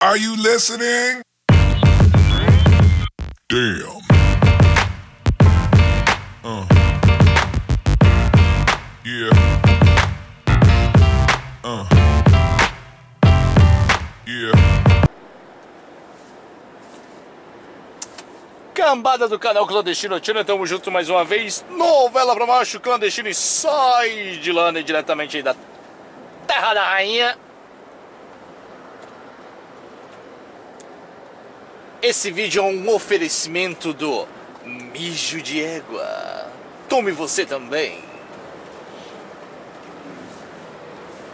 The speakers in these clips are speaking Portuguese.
Are you listening? Damn. Uh. Yeah. Uh. Yeah. Cambada do canal Clandestino Tina, tamo junto mais uma vez. Novela pra macho, clandestino e sai de lana diretamente da Terra da Rainha. Esse vídeo é um oferecimento do Mijo de Égua. Tome você também.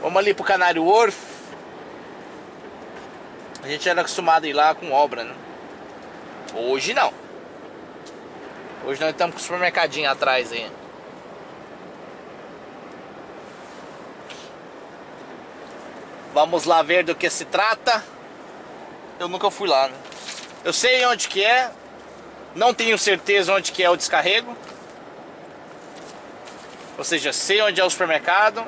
Vamos ali pro Canário Wharf. A gente era acostumado a ir lá com obra, né? Hoje não. Hoje nós estamos com o supermercadinho atrás aí. Vamos lá ver do que se trata. Eu nunca fui lá, né? Eu sei onde que é. Não tenho certeza onde que é o descarrego. Ou seja, sei onde é o supermercado.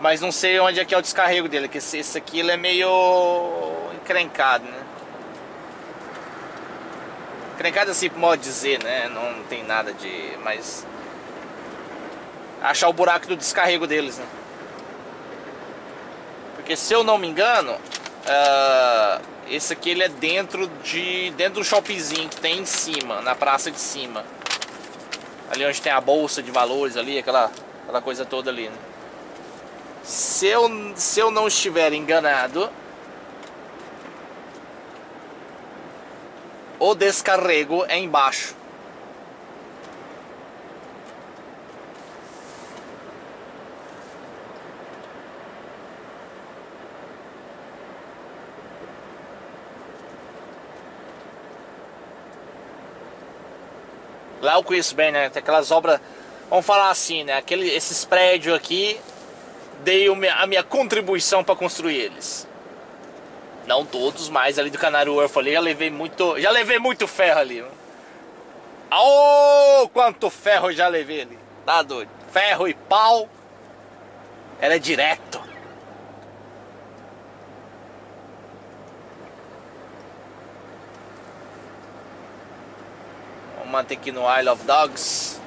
Mas não sei onde é que é o descarrego dele. Que esse aqui ele é meio encrencado, né? Encrencado assim, modo dizer, né? Não tem nada de... Mas... Achar o buraco do descarrego deles, né? Porque se eu não me engano... Uh, esse aqui ele é dentro de... Dentro do shoppingzinho que tem em cima, na praça de cima. Ali onde tem a bolsa de valores ali, aquela, aquela coisa toda ali, né? Se eu, se eu não estiver enganado... O descarrego é embaixo. Lá eu conheço bem, né? Tem aquelas obras, vamos falar assim, né? Aquele, esses prédios aqui, dei a minha contribuição para construir eles. Não todos, mas ali do Canário Wharf ali já levei muito, já levei muito ferro ali. Oh, quanto ferro já levei ali. Tá doido. Ferro e pau. Era direto. Manter aqui no Isle of Dogs.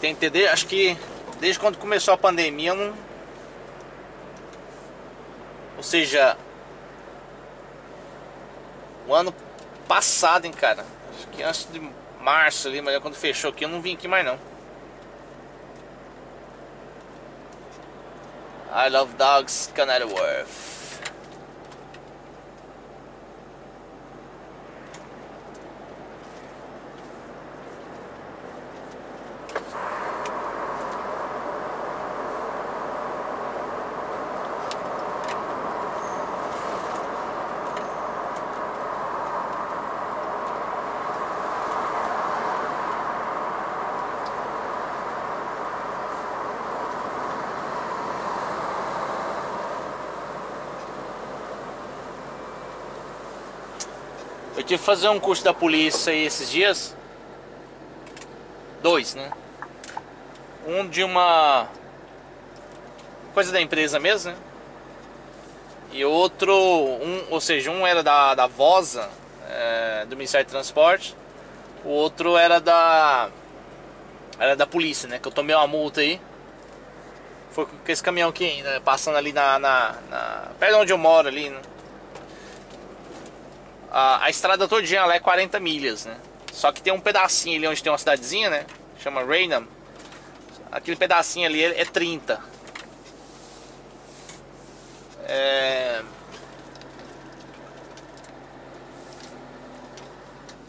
Tenho que entender, acho que desde quando começou a pandemia, não... ou seja, o ano passado, hein, cara. Acho que antes de março ali, mas quando fechou aqui, eu não vim aqui mais não. I love dogs, Canary Wharf. Tive que fazer um curso da polícia aí esses dias. Dois, né? Um de uma coisa da empresa mesmo, né? E outro, um, ou seja, um era da, da Vosa, é, do Ministério de Transporte. O outro era da era da polícia, né? Que eu tomei uma multa aí. Foi com esse caminhão aqui, né? passando ali na, na, na perto onde eu moro ali, né? A, a estrada todinha é 40 milhas, né? Só que tem um pedacinho ali onde tem uma cidadezinha, né? Chama Raynham. Aquele pedacinho ali é, é 30. É...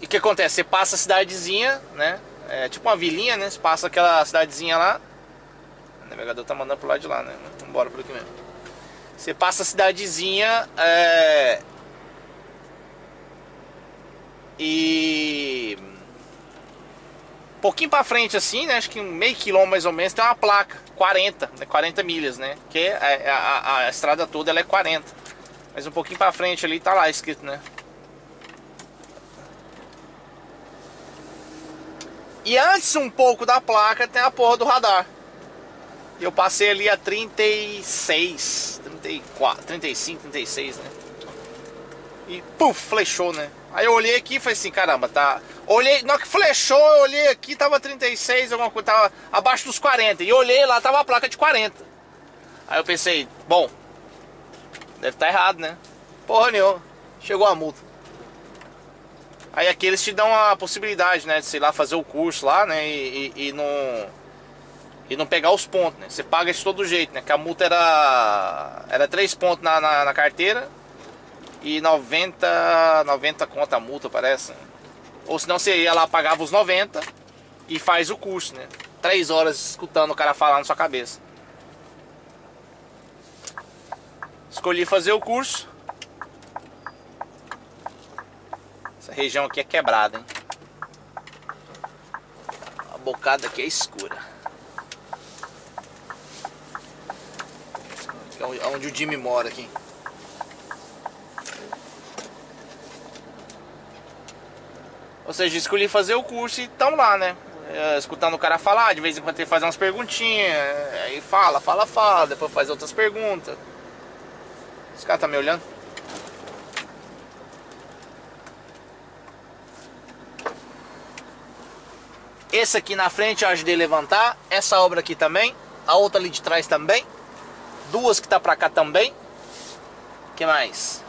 E o que acontece? Você passa a cidadezinha, né? É tipo uma vilinha, né? Você passa aquela cidadezinha lá. O navegador tá mandando pro lado de lá, né? Vamos embora por aqui mesmo. Você passa a cidadezinha. É... E pouquinho pra frente assim, né? Acho que um meio quilômetro mais ou menos, tem uma placa, 40, né? 40 milhas, né? Que é, a, a, a, estrada toda ela é 40. Mas um pouquinho pra frente ali tá lá escrito, né? E antes um pouco da placa tem a porra do radar. Eu passei ali a 36, 34, 35, 36, né? E puf, flechou, né? Aí eu olhei aqui e falei assim, caramba, tá. Olhei, na hora que flechou, eu olhei aqui, tava 36, alguma coisa, tava abaixo dos 40. E olhei lá, tava a placa de 40. Aí eu pensei, bom, deve estar tá errado, né? Porra nenhuma. Chegou a multa. Aí aqui eles te dão a possibilidade, né, de sei lá, fazer o curso lá, né, e, e, e não e não pegar os pontos, né? Você paga de todo jeito, né? Que a multa era era 3 pontos na, na, na, carteira e 90 90 conta multa, parece. Ou senão você ia lá, pagava os 90 e faz o curso, né? 3 horas escutando o cara falar na sua cabeça. Escolhi fazer o curso. Essa região aqui é quebrada, hein? A bocada aqui é escura. É onde o Jimmy mora aqui. Ou seja, escolhi fazer o curso e estão lá, né? É, escutando o cara falar, de vez em quando ele faz umas perguntinhas, aí fala, fala, fala, depois faz outras perguntas. Esse cara tá me olhando? Esse aqui na frente eu ajudei a levantar. Essa obra aqui também. A outra ali de trás também. Duas que tá pra cá também. que mais?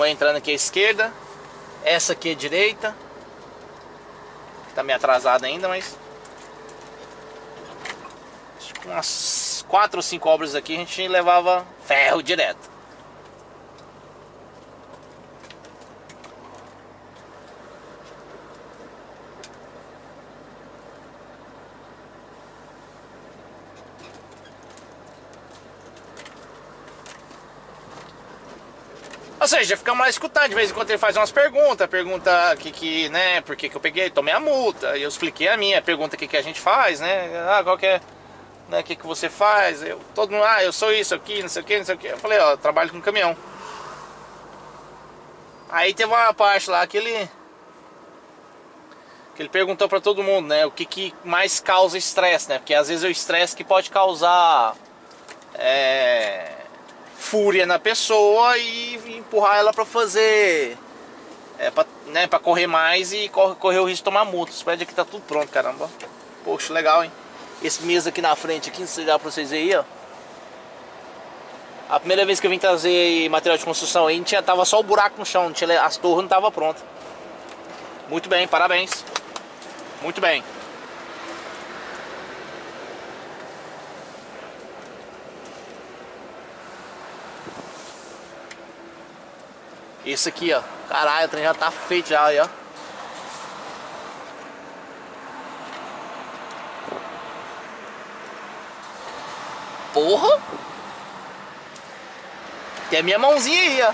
Uma entrando aqui à esquerda. Essa aqui à direita. Tá meio atrasada ainda, mas... Acho que umas quatro ou cinco obras aqui a gente levava ferro direto. Ou seja, fica mais escutando, de vez em quando ele faz umas perguntas, pergunta que, que né, por que, que eu peguei, tomei a multa, eu expliquei a minha, pergunta o que, que a gente faz, né, ah, qual que é, né, o que, que você faz, eu, todo mundo, ah, eu sou isso aqui, não sei o que, não sei o que, eu falei, ó, eu trabalho com caminhão. Aí teve uma parte lá que ele, que ele perguntou pra todo mundo, né, o que, que mais causa estresse, né, porque às vezes é o estresse que pode causar, é fúria na pessoa e empurrar ela para fazer é, pra, né, pra correr mais e correr, o risco de tomar multa. Esse prédio aqui tá tudo pronto, caramba. Poxa, legal, hein? Esse mesa aqui na frente, aqui, dá pra vocês aí, ó. A primeira vez que eu vim trazer material de construção aí, tinha, tava só o buraco no chão, tinha, as torres não estavam prontas. Muito bem, parabéns. Muito bem. Esse aqui, ó. Caralho, o trem já tá feito já aí, ó. Porra! Tem a minha mãozinha aí, ó.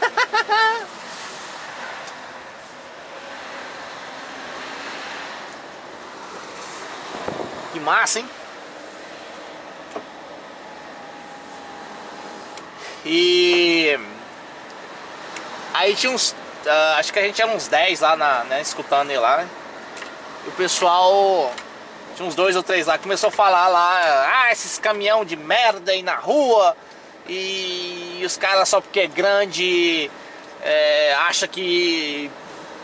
que massa, hein? E Aí tinha uns. Uh, acho que a gente era uns 10 lá, na, né, escutando ele lá. Né? E o pessoal. Tinha uns dois ou três lá, começou a falar lá, ah, esses caminhão de merda aí na rua. E, os caras só porque é grande é, acha que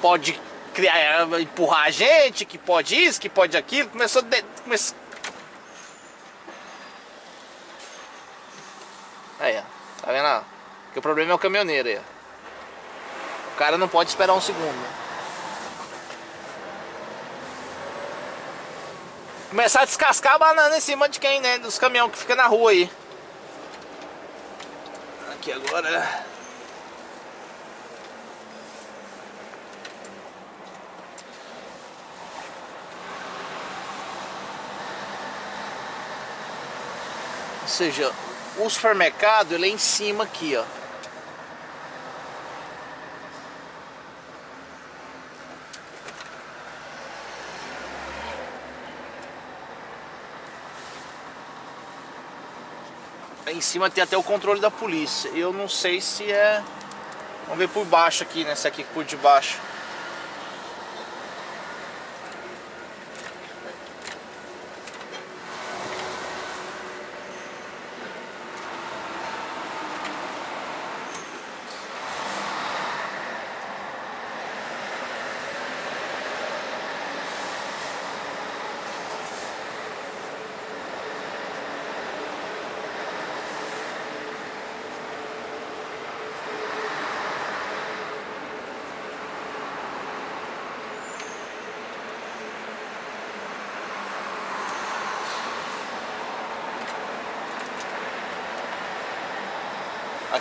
pode criar, empurrar a gente, que pode isso, que pode aquilo. Começou a. De, começou... Aí, ó. Tá vendo? Que o problema é o caminhoneiro aí, ó. O cara não pode esperar um segundo. Né? Começar a descascar a banana em cima de quem, né? Dos caminhões que fica na rua aí. Aqui agora. Ou seja, o supermercado ele é em cima aqui, ó. Em cima tem até o controle da polícia. Eu não sei se é. Vamos ver por baixo aqui, nessa aqui por debaixo.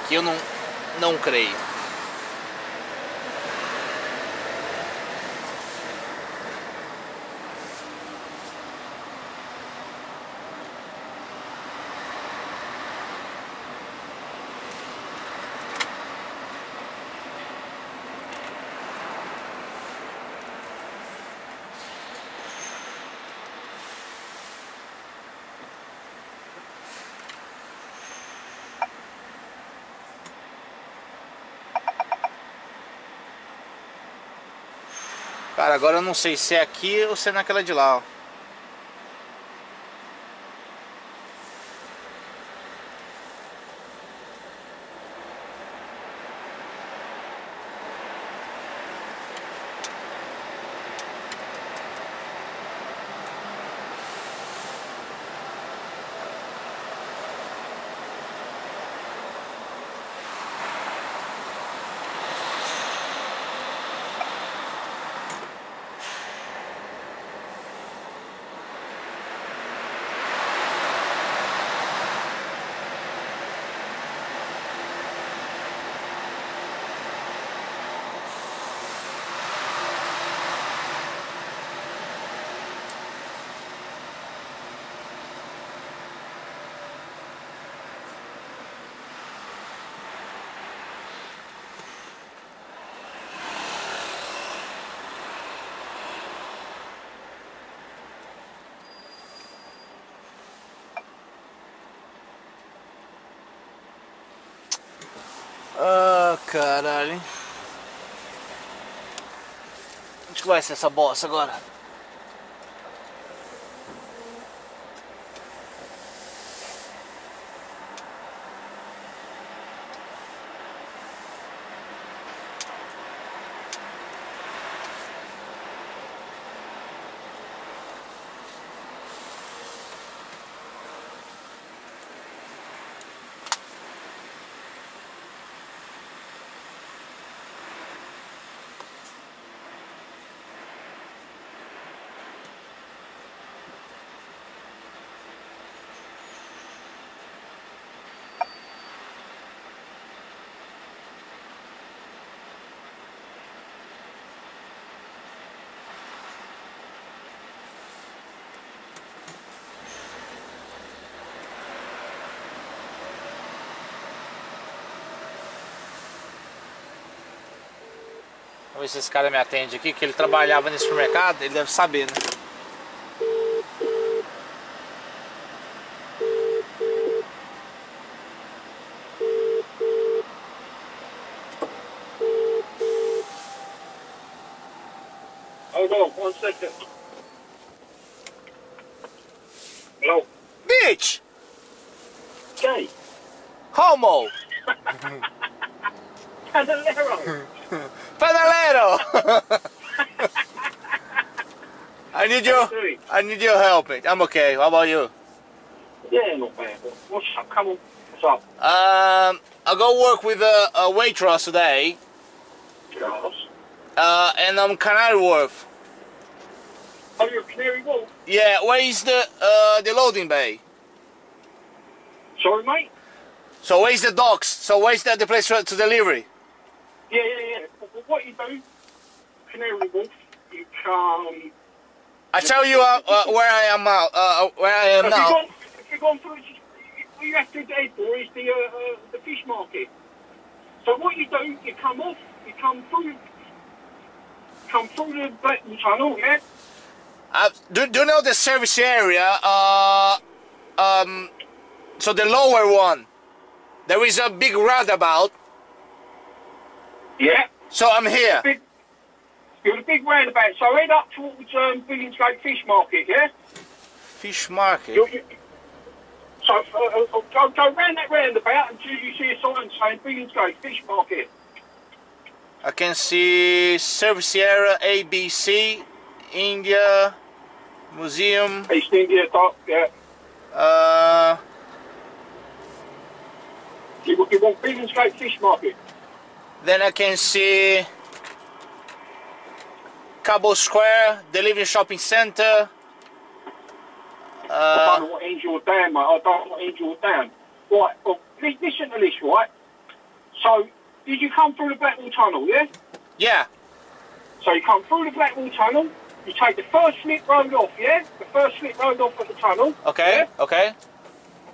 Aqui eu não, não creio. Cara, agora eu não sei se é aqui ou se é naquela de lá, ó. Caralho. Onde que vai ser essa bosta agora? Ver se esse cara me atende aqui, que ele trabalhava nesse supermercado, ele deve saber, né? Need your help. mate. I'm okay. How about you? Yeah, not bad. What's up? Come on. What's up? Um, I go work with a, a waitress today, Charles? uh, and I'm Canary Wharf. Oh, you're Canary Wolf? Yeah, where is the uh, the loading bay? Sorry, mate? So where's the docks? So where's the, the place for, to delivery? Yeah, yeah, yeah. Well, what you do, Canary Wolf, you come... I tell you uh, uh, where I am now. Uh, where I am Have you now. gone, have you gone through... What you have to go for is the, uh, uh, the fish market. So what you do, you come off, you come through... Come through the Blackpool Tunnel, yeah? Uh, do, do you know the service area? Uh, um, So the lower one, there is a big roundabout. Yeah. So I'm here. Big. You're the big roundabout. So head up towards um, Billingsgate Fish Market. Yeah. Fish market. You, you, so uh, uh, go, go round that roundabout until you see a sign saying Billingsgate Fish Market. I can see Service Sierra ABC, India, Museum. East India Dock. Yeah. Uh, You, you want Billingsgate Fish Market. then I can see Cabo Square, the Living Shopping Center. I don't Uh, know what ends you're down, mate. I don't know what ends you're down. Right, well, listen to this, right? So, did you come through the Blackwall Tunnel, yeah? yeah, So you come through the Blackwall Tunnel, you take the first slip road off, yeah? The first slip road off at the tunnel. okay, okay,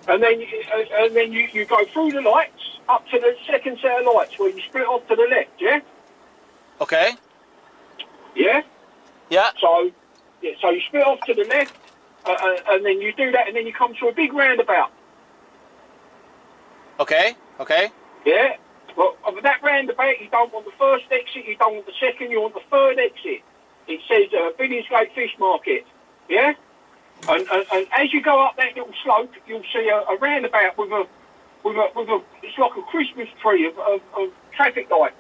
And then, you, uh, and then you, you go through the lights up to the second set of lights where you split off to the left, yeah? okay, Yeah? yeah, So, yeah, so you split off to the left, uh, uh, and then you do that, and then you come to a big roundabout. okay, okay, Yeah. Well, over that roundabout, you don't want the first exit, you don't want the second, you want the third exit. It says uh, Billingsgate Fish Market. Yeah. And, and, and as you go up that little slope, you'll see a, a roundabout with a with a with a it's like a Christmas tree of, of, of traffic lights.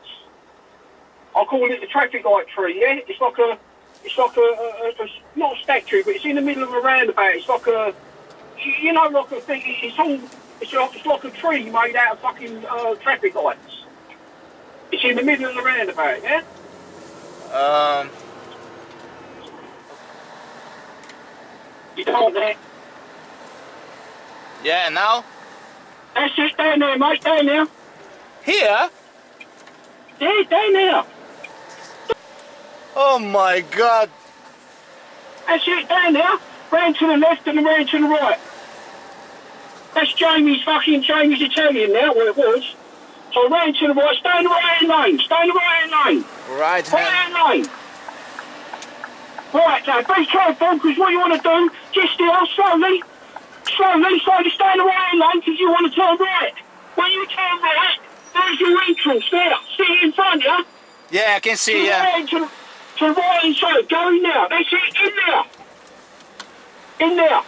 I call it the traffic light tree. Yeah. It's like a it's like a, a, a, not a statue, but it's in the middle of a roundabout. It's like a you know like a thing. It's all it's like, it's like a tree made out of fucking uh, traffic lights. It's in the middle of the roundabout, yeah? um, You don't want yeah, now? That's it, down there, mate, down there. Here? Yeah, down there. Oh my god, That's it, down there. Round to the left and round to the right. That's Jamie's fucking Jamie's Italian now, where it was. So round to the right, stay in the right hand lane, stay in the right hand lane. right Right hand, hand lane. Right, now be careful, because what you want to do, just steer oh, slowly, slowly, slowly stay in the right hand lane, because you want to turn right. When you turn right, there's your entrance there. See it in front of you? yeah, I can see, yeah, to, the- to the right hand go in now. That's it, in there. In there.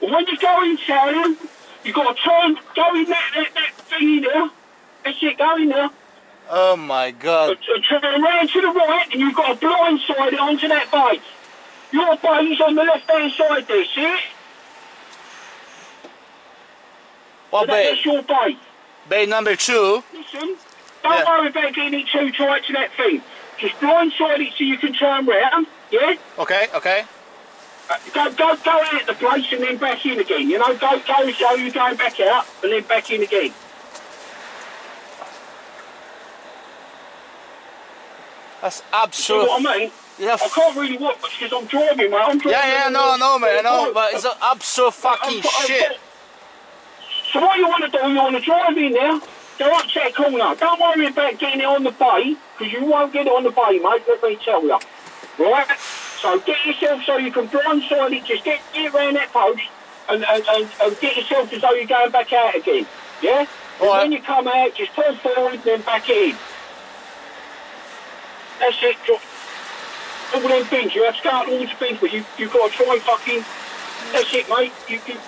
When you go inside, you got to turn, go in that, that, that thingy there. That's it, go in there. oh my god, Uh, turn around to the right and you've got to blindside it onto that base. Your base on the left hand side there, see it? what that, bay? that's your base. Bay number two, Listen, don't Yeah. worry about getting it too tight to that thing. Just blindside it so you can turn round, yeah? okay, okay, Uh, go, go, go out the place and then back in again, you know? Go, go so you're going back out and then back in again. that's See what I mean? yeah, I can't really watch because I'm driving, mate. I'm driving. yeah, yeah, no, no, man, no, but it's absolute fucking I'm- I'm- shit. So what you want to do, you want to drive in there, go up to that corner. Don't worry about getting it on the bay, because you won't get it on the bay, mate, let me tell you. Right? So get yourself so you can blindside it, just get, get around that post, and, and, and, and get yourself as though you're going back out again. Yeah? And Right. when you come out, just pull forward, then back in. That's it. All them things, you have to start all the things, but you, you've got to try and fucking... That's it, mate. You, you,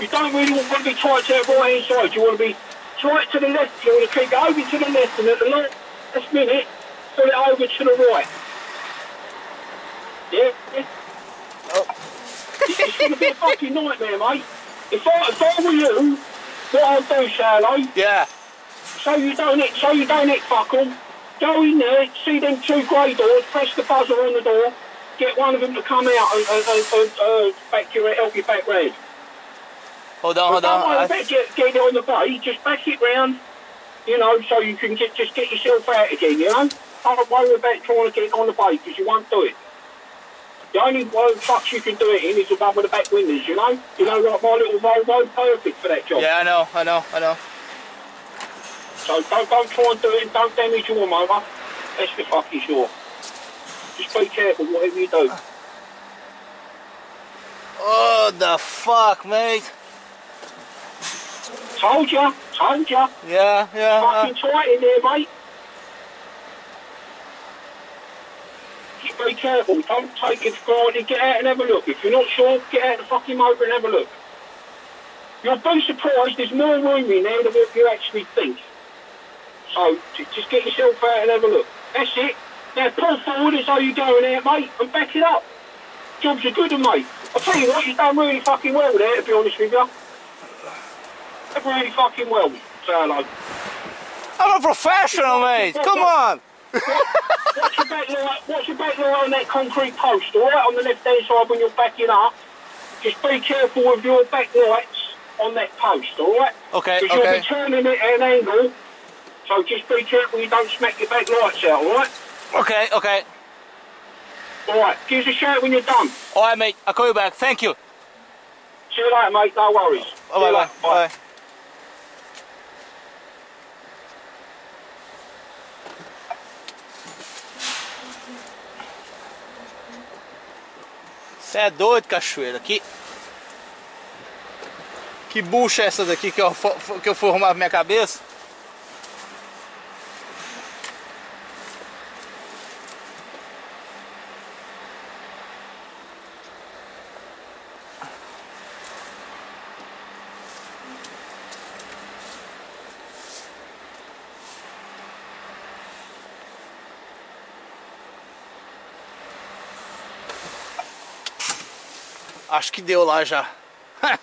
you don't really want to be tight to the right hand side. You want to be tight to the left. You want to keep it over to the left, and at the last minute, pull it over to the right. Yeah? yeah. Oh. It- it's going to be a fucking nightmare, mate. If I, if I were you, what I'd do, Shallow, Yeah, so you don't hit, so you don't hit fuck 'em, go in there, see them two grey doors, press the buzzer on the door, get one of them to come out and, and, and, and uh, back your, help you back round. Hold on, hold Don't on. worry I- about get, getting it on the bay, just back it round, you know, so you can get, just get yourself out again, you know? I Don't worry about trying to get it on the bay, because you won't do it. The only one trucks you can do it in is the one with the back windows, you know? You know, like my little Volvo, perfect for that job. Yeah, I know, I know, I know. So don't, don't try and do it, don't damage your motor. That's for fucking sure. Just be careful whatever you do. Oh, the fuck, mate. Told ya, told ya. Yeah, yeah. uh, Fucking tight in there, mate. Just be careful. Don't take it for granted. Get out and have a look. If you're not sure, get out the fucking motor and have a look. You'll be surprised. There's more room in there than what you actually think. So j- just get yourself out and have a look. That's it. Now pull forward as though you're going out, mate, and back it up. Jobs are good, mate. I'll tell you what, you've done really fucking well there, to be honest with you. Really fucking well, say hello. I'm a professional, mate. Come on. Watch your back light, watch your back light on that concrete post, alright, on the left hand side when you're backing up. Just be careful with your back lights on that post, alright? Okay, Because you'll be turning it at an angle, so just be careful you don't smack your back lights out, alright? Okay, okay. Alright, give us a shout when you're done. All right, mate. I'll call you back. Thank you. See you later, mate, no worries. See Bye, you bye, bye. Você é doido, cachoeira. Que. Que bucha é essa daqui que eu, que eu fui minha cabeça? Acho que deu lá já.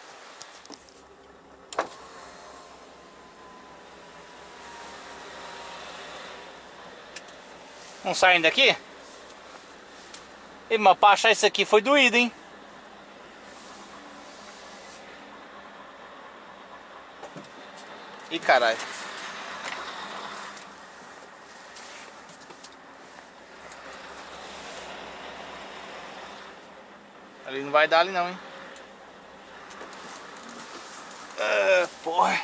Não saem daqui? E, mas pra achar isso aqui foi doído, hein? Ih, caralho. Ali não vai dar ali não, hein? Ah, porra.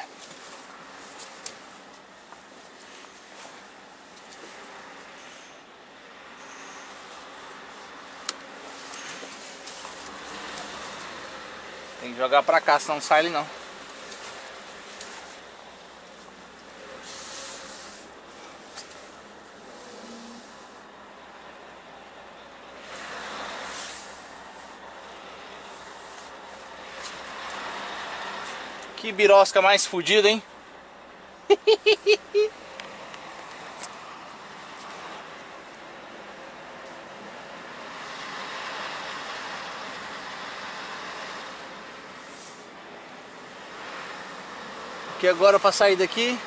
Tem que jogar pra cá, senão não sai ele não. Que birosca mais fodida, hein? Que agora para sair daqui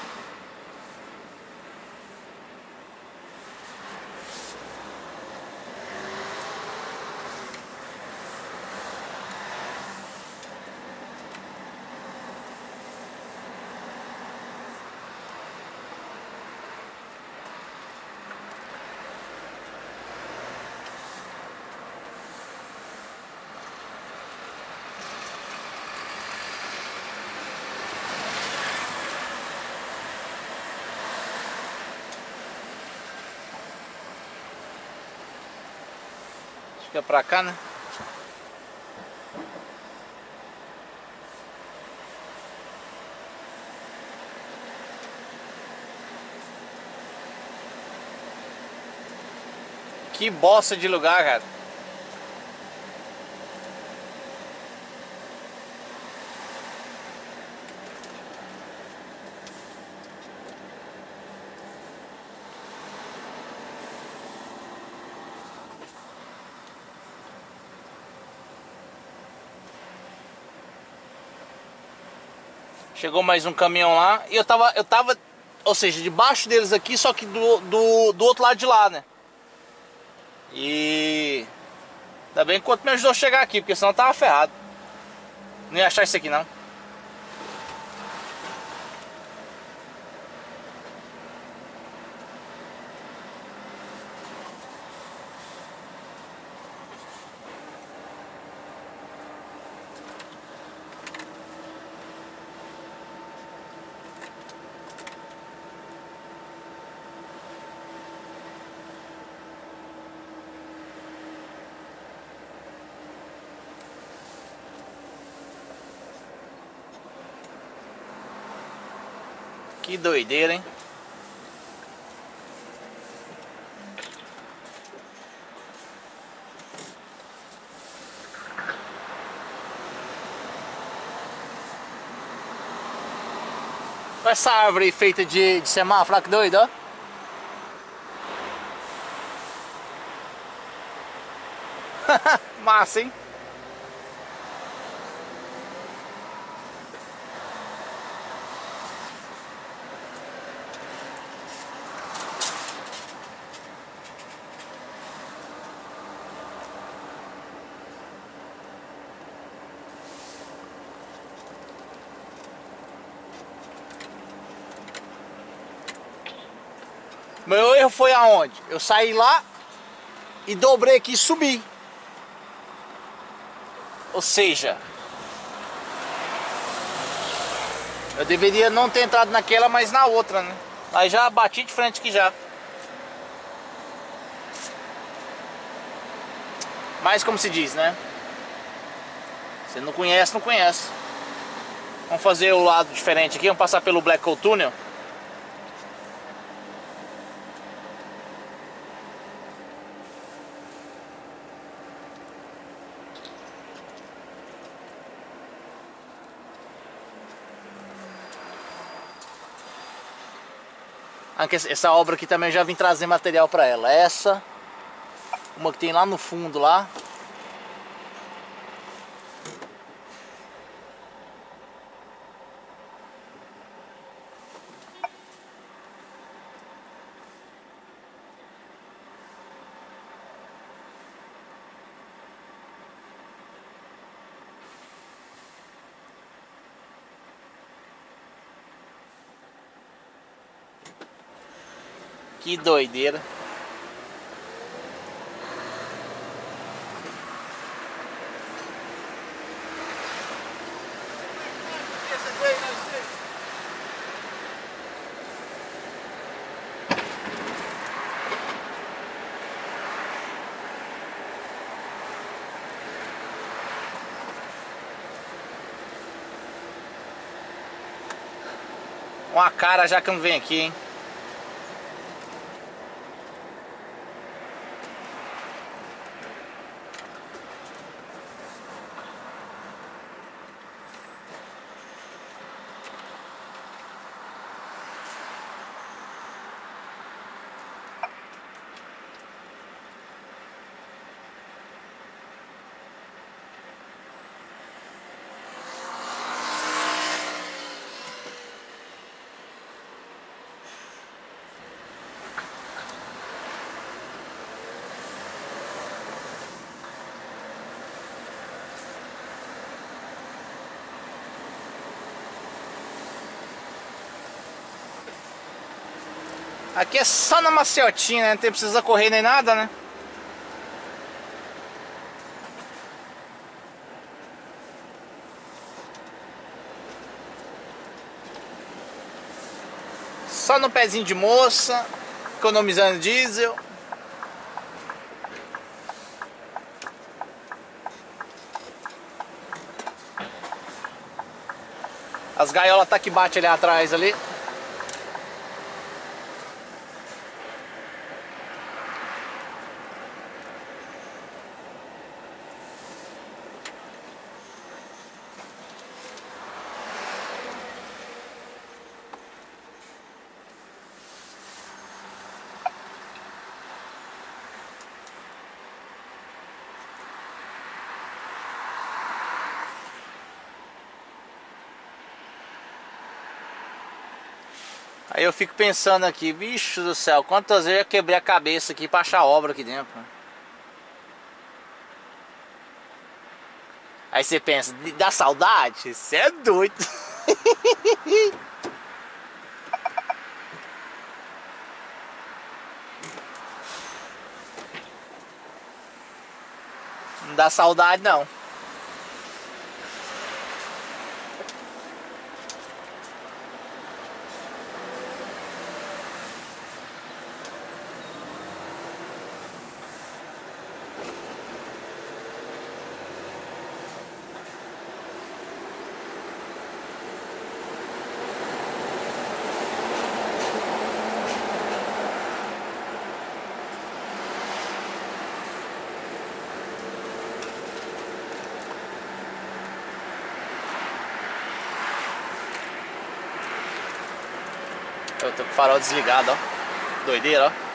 É pra cá, né? Que bosta de lugar, cara. Chegou mais um caminhão lá e eu tava, eu tava, ou seja, debaixo deles aqui, só que do, do, do outro lado de lá, né? E ainda bem que o outro me ajudou a chegar aqui, porque senão eu tava ferrado. Não ia achar isso aqui não. Que doideira, hein? Olha essa árvore feita de, de semáforo, que doido, ó. Massa, hein? Meu erro foi aonde? Eu saí lá e dobrei aqui e subi. Ou seja, eu deveria não ter entrado naquela, mas na outra, né? Aí já bati de frente aqui já. Mas como se diz, né? Você não conhece, não conhece. Vamos fazer o lado diferente aqui, vamos passar pelo Black Hole Tunnel. Anche Essa obra aqui também já vim trazer material para ela. Essa, uma que tem lá no fundo lá. Que doideira. Uma cara já que não vem aqui, hein? Aqui é só na maciotinha, né? Não precisa correr nem nada, né? Só no pezinho de moça, economizando diesel. As gaiolas tá que bate ali atrás ali. Aí eu fico pensando aqui, bicho do céu, quantas vezes eu quebrei a cabeça aqui pra achar obra aqui dentro. Aí você pensa, dá saudade? Você é doido. Não dá saudade não. Eu tô com o farol desligado, ó. Doideira, ó.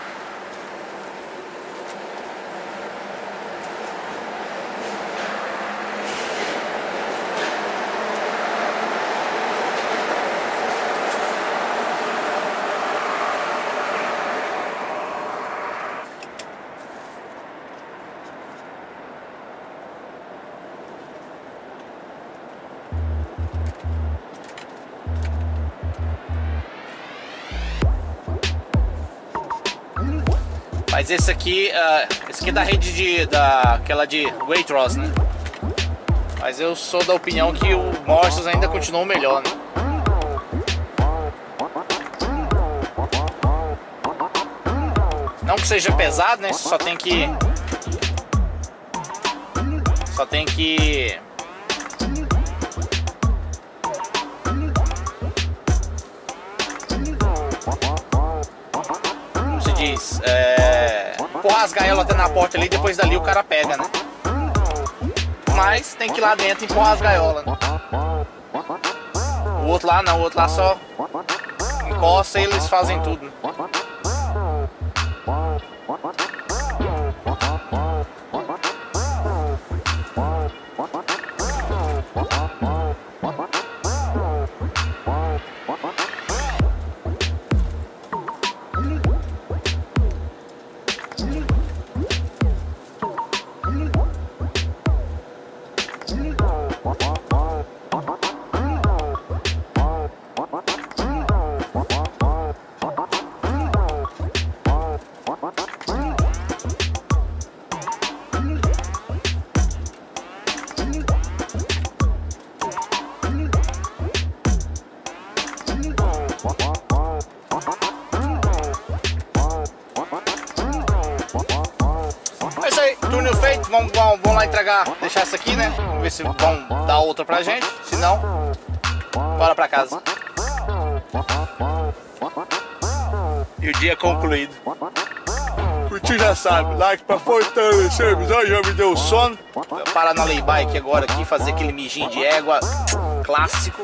Mas esse aqui, uh, esse aqui é da rede de, da, aquela de Waitrose, né? Mas eu sou da opinião que o Morsos ainda continua o melhor, né? Não que seja pesado, né? Só tem que... Só tem que... as gaiolas até na porta ali, depois dali o cara pega, né? Mas tem que ir lá dentro e empurrar as gaiolas, né? O outro lá não, o outro lá só encosta e eles fazem tudo, né? Entregar, deixar essa aqui, né? Vamos ver se vão dar outra pra gente, se não, bora pra casa. E o dia concluído. Tu já sabe, like pra fortalecer o episódio, já me deu sono. Parar na lay bike agora aqui, fazer aquele mijinho de égua clássico.